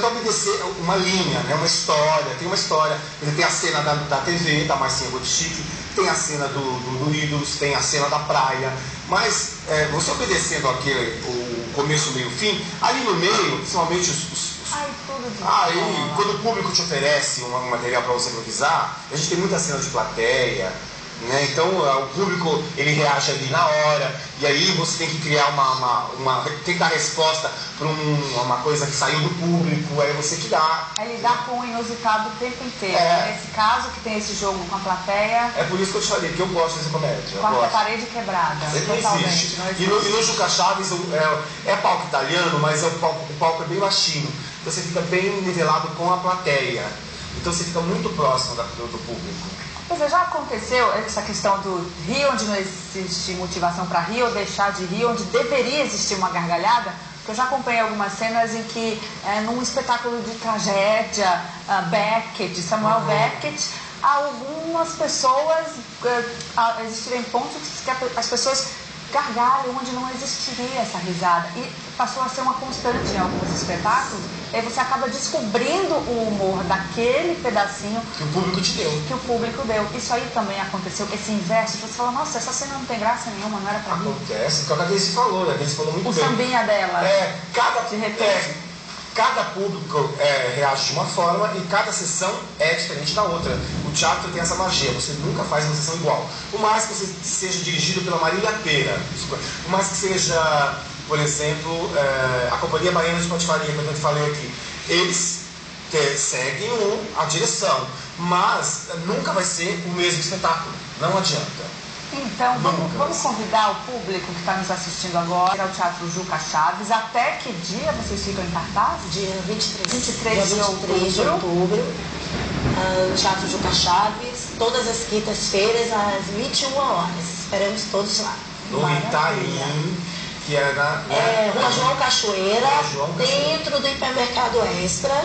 vai obedecer uma linha, né? uma história, tem uma história. Ele tem a cena da, da TV, da Marcinha Chique, tem a cena do, do, do Ídolos, tem a cena da praia, mas é, você obedecendo aqui o começo, meio fim, ali no meio, principalmente os, os Ai, Aí, quando o público te oferece um, um material para você improvisar, a gente tem muita cena de plateia, né? Então o público ele reage ali na hora, e aí você tem que criar uma. uma, uma tem que dar resposta para um, uma coisa que saiu do público, aí você que dá. É lidar com o inusitado o tempo inteiro. É. Nesse caso que tem esse jogo com a plateia. É por isso que eu te falei, que eu gosto dessa comédia. Quarta parede quebrada. Não existe. Não existe. E, no, e no Juca Chaves é, é palco italiano, mas é o, palco, o palco é bem baixinho. Então você fica bem nivelado com a plateia. Então você fica muito próximo da, do, do público. Pois é, já aconteceu essa questão do rir onde não existe motivação para rir ou deixar de rir, onde deveria existir uma gargalhada? Porque eu já acompanhei algumas cenas em que, é, num espetáculo de tragédia, uh, Beckett, Samuel uhum. Beckett, algumas pessoas, uh, existirem pontos que as pessoas gargalho onde não existiria essa risada. E passou a ser uma constante em alguns espetáculos. E aí você acaba descobrindo o humor daquele pedacinho que o público te deu. Que o público deu. Isso aí também aconteceu, esse inverso. Você fala, nossa, essa cena não tem graça nenhuma, não era pra mim. Acontece, porque a Denise falou, né? A Denise falou muito o bem. O sambinha dela. É, cada. De repente. É, cada público é, reage de uma forma e cada sessão é diferente da outra. O teatro tem essa magia, você nunca faz uma sessão igual. Por mais que você seja dirigido pela Marília Pera, por mais que seja, por exemplo, é, a Companhia Baiana de Patifaria, que eu falei aqui, eles te, seguem um, a direção, mas nunca vai ser o mesmo espetáculo, não adianta. Então, vamos, vamos, convidar o público que está nos assistindo agora ao Teatro Juca Chaves. Até que dia vocês ficam em cartaz? Dia 23, 23 dia 23 outubro. de outubro. Uh, Teatro Juca Chaves, todas as quintas-feiras, às 21 horas. Esperamos todos lá. No Itaim, que é na. Né? É, Rua João Cachoeira, João Cachoeira, dentro do hipermercado Extra.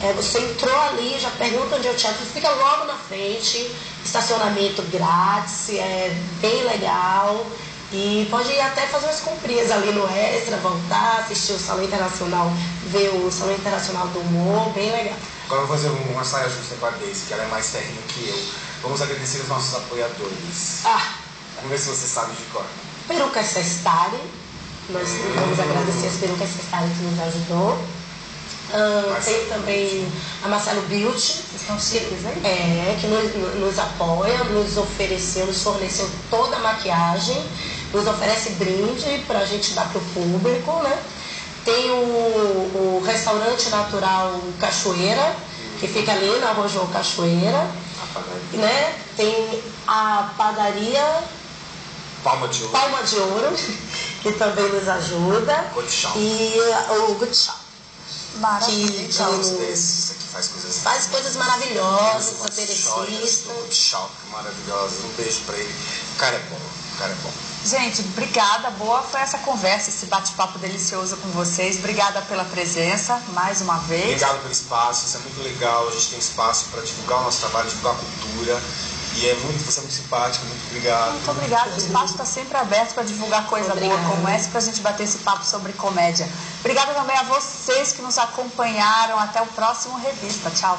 É, você entrou ali, já pergunta onde é o teatro, fica logo na frente, estacionamento grátis, é bem legal. E pode ir até fazer umas comprinhas ali no Extra, voltar, assistir o Salão Internacional, ver o Salão Internacional do Humor, bem legal. Agora eu vou fazer uma saia justa com a Deise, que ela é mais terrena que eu. Vamos agradecer os nossos apoiadores. Ah! Vamos ver se você sabe de cor. Peruca Sestari. Nós vamos agradecer as perucas Sestari que nos ajudou. Uh, tem também a Marcelo Beauty, que, é, que nos, nos, apoia, nos ofereceu, nos forneceu toda a maquiagem, nos oferece brinde para a gente dar para o público, né? Tem o, o, restaurante natural Cachoeira, que fica ali na Rua João Cachoeira. Né? Tem a padaria Palma de Ouro, Palma de Ouro que também nos ajuda. Good Shop. E o Good Shop que, desses aqui faz coisas faz coisas maravilhosas, saberecistas. Shop maravilhoso. Um beijo pra ele. O cara é bom, o cara é bom. Gente, obrigada, boa foi essa conversa, esse bate-papo delicioso com vocês. Obrigada pela presença, mais uma vez. Obrigado pelo espaço, isso é muito legal. A gente tem espaço para divulgar o nosso trabalho, divulgar a cultura. E é muito, você é muito simpático, muito obrigado. Muito obrigada. O espaço está sempre aberto para divulgar coisa Obrigada. boa como essa, para a gente bater esse papo sobre comédia. Obrigada também a vocês que nos acompanharam. Até o próximo Revista. Tchau.